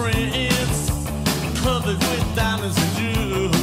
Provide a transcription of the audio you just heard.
prince covered with diamonds and jewels.